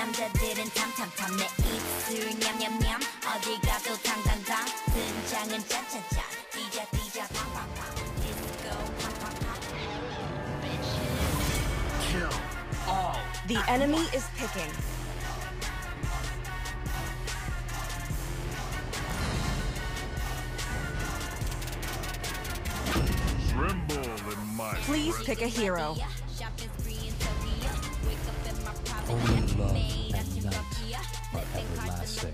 남자들은 탐탐탐 내 입술 냠냠냠 어디 가도 당당당 등장은 짜짜짜 뛰자 뛰자 팡팡팡 디스코 팡팡팡 Kill all. The enemy is picking. Tremble in my Please pick a hero. Only love everlasting.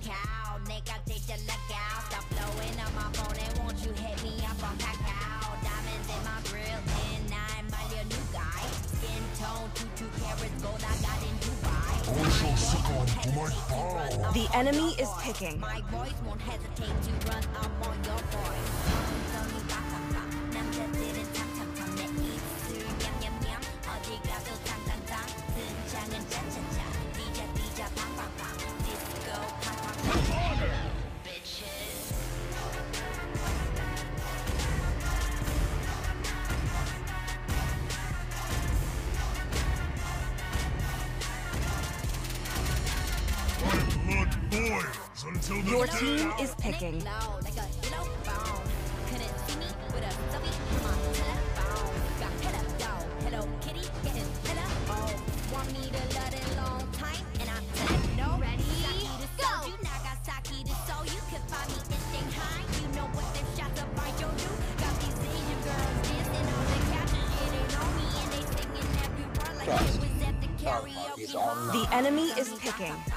The enemy is picking. My voice won't hesitate to run up on your boy. Karaoke bar. The enemy is picking.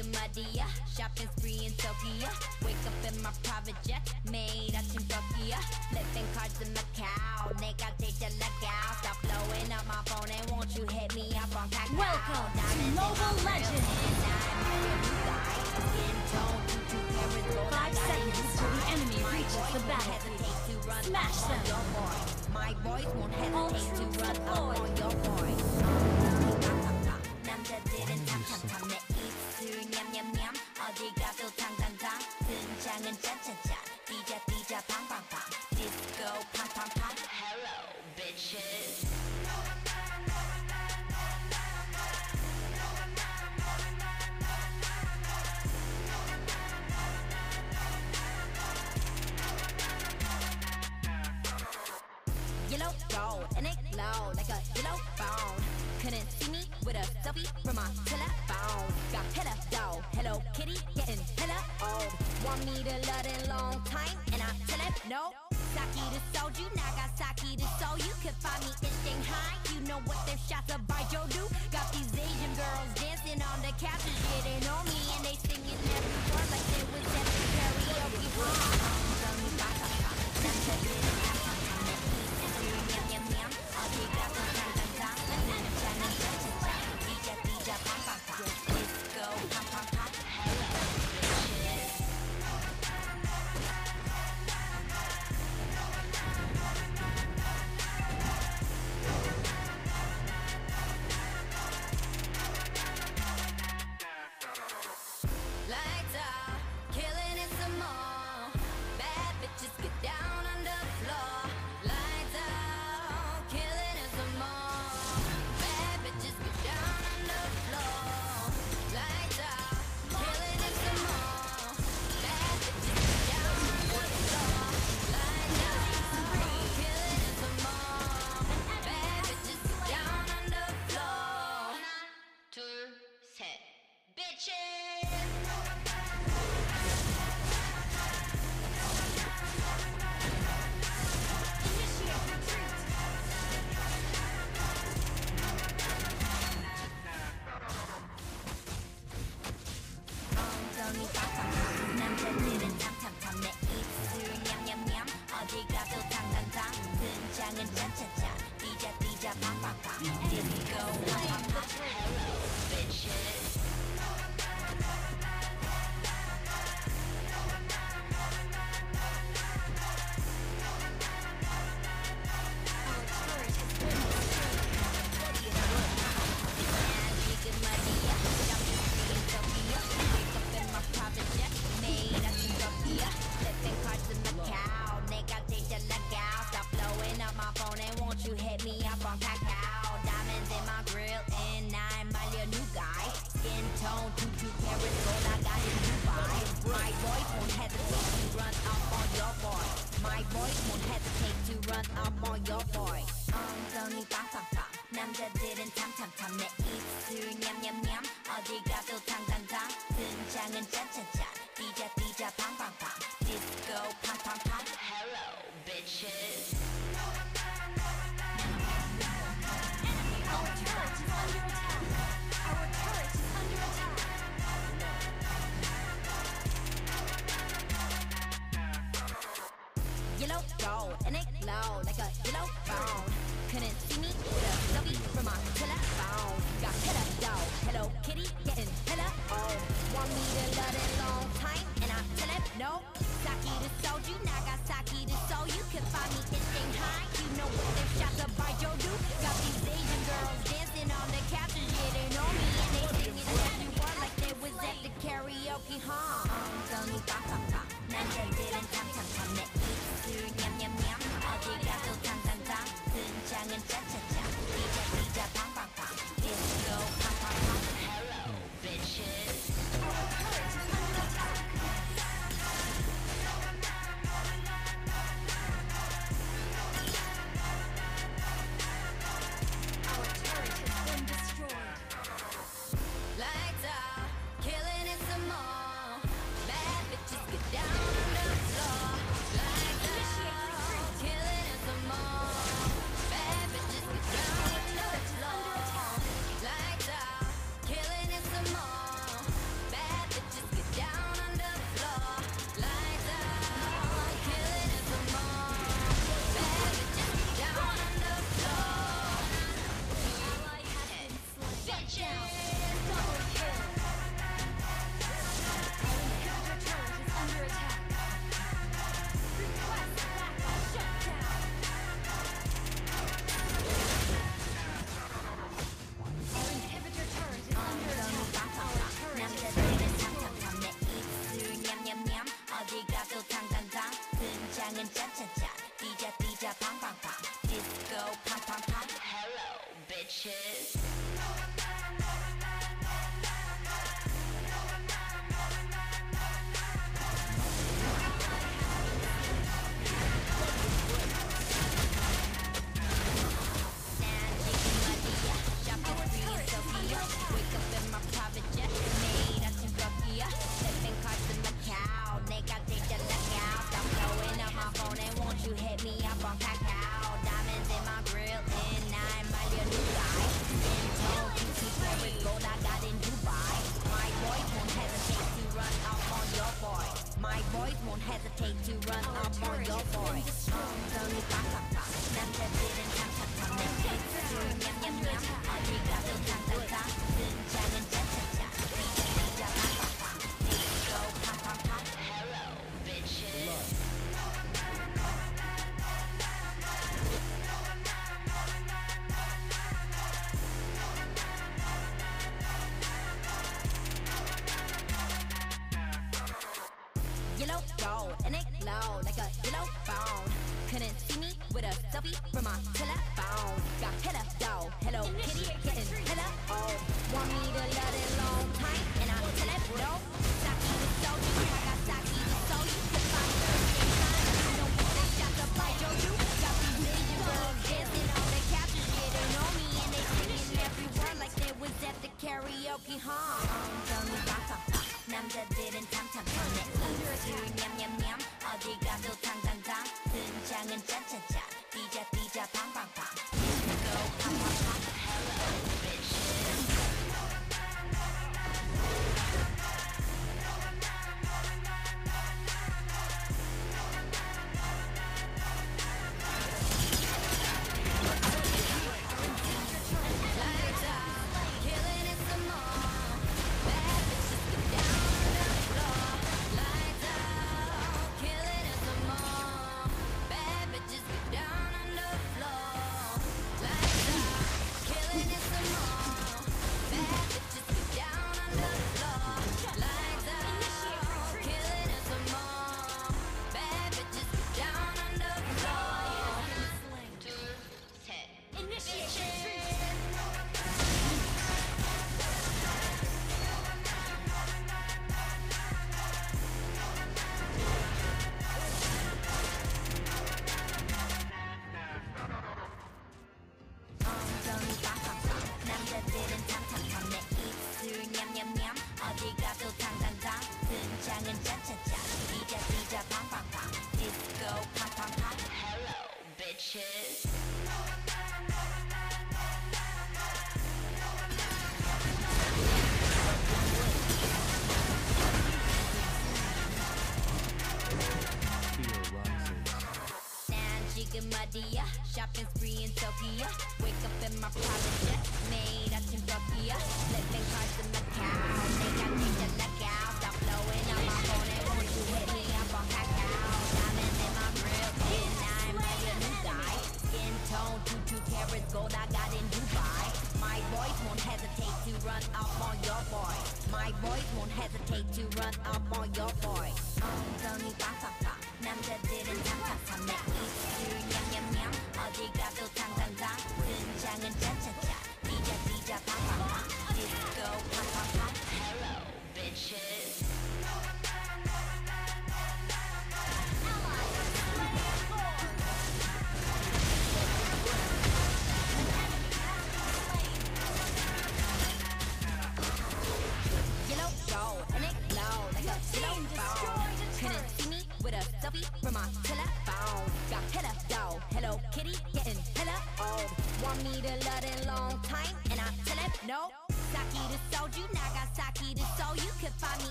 nigga. Shopping spree in Tokyo. Wake up in my private jet, made out in Tokyo. In Macau, nigga take the. Stop blowing up my phone and won't you hit me up on Kakao. Welcome to Mobile Legends. Five seconds till the enemy reaches the battle. Smash them! My voice won't hesitate to run up on your boy. 어디 가도 당당당 등장은 짜짜짜 뛰자 뛰자 팡팡팡 디스코 팡팡팡 Hello bitches Yellow gold and it glow like a yellow phone. Couldn't see me with a selfie from my telephone. Got hella dough, Hello Kitty, getting hella old. Oh, want me to love it long time, and I tell it no. Saki to soju, Nagasaki to Seoul. You could find me in Shanghai. You know what them shots of Joe do. Got these Asian girls dancing on the couch and shitting on me, boys won't hesitate to run up on your boy My boys won't hesitate to run up on your boy 엉덩이 빵빵빵 남자들은 탐탐탐 내 입술 냠냠냠 어디 가도 당당당 등장은 짠짠짠 띠자 띠자 팡팡팡 디스코 팡팡팡 Hello bitches Yellow gold and it glow like a yellow phone. Couldn't see me with a selfie from my telephone. Got hella dough, hello kitty, getting hella old. Want me to love it long time and I tell him no. Saki to soju, Nagasaki to Seoul. You can find me in Shanghai. You know what them shots of by Jodu. Got these Asian girls dancing on the couches, yeah they know me and they singing everyone like they was at the karaoke, huh? 엉덩이 빵빵빵 남자들은 탐탐탐 내 입술 냠 and fetch it. Bitches You me up on Kakao, yellow roll and it glow like a yellow phone. Couldn't see me with a selfie from my telephone. Got hella dough, hello kitty, hella. Want me to love it long time and I tell it no. Saki the I I. Got these million girls dancing on the captions, yeah they me and they singing every like they was at the karaoke, 남자들은 탐탐 편해 우주 냠냠냠. 어디 가도 당당당 등장은 짠짠짠. 뛰자 뛰자 방방방 bitches. Muddier, shopping spree in Tokyo. Wake up in my private jet, made out in Tokyo. Living cars in Macau, they got me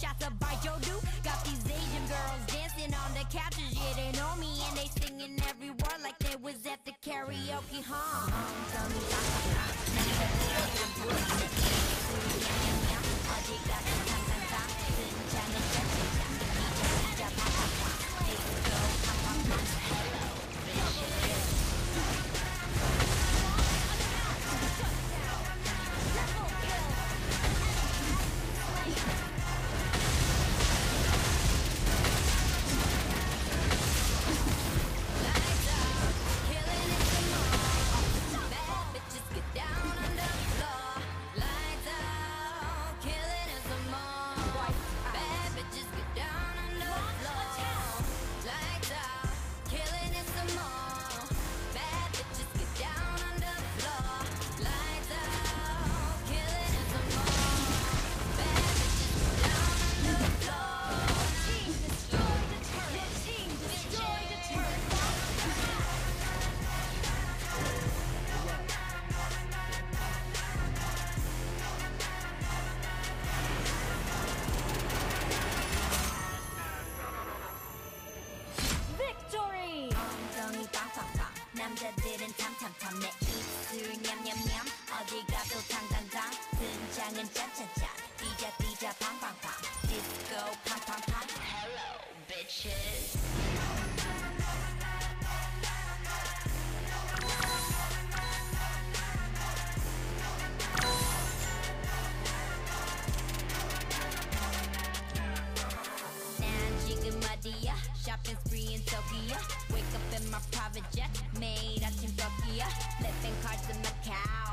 shots of Baijodu. Got these Asian girls dancing on the couches, yeah, they know me, and they singing every word like they was at the karaoke, huh? 추는 짠짠짠 삐자 Disco, 팡팡팡 디스코 팡팡팡 Hello bitches. 어디야 shopping spree in Tokyo. Wake up in my private jet made out in Tokyo. Flipping cars in Macau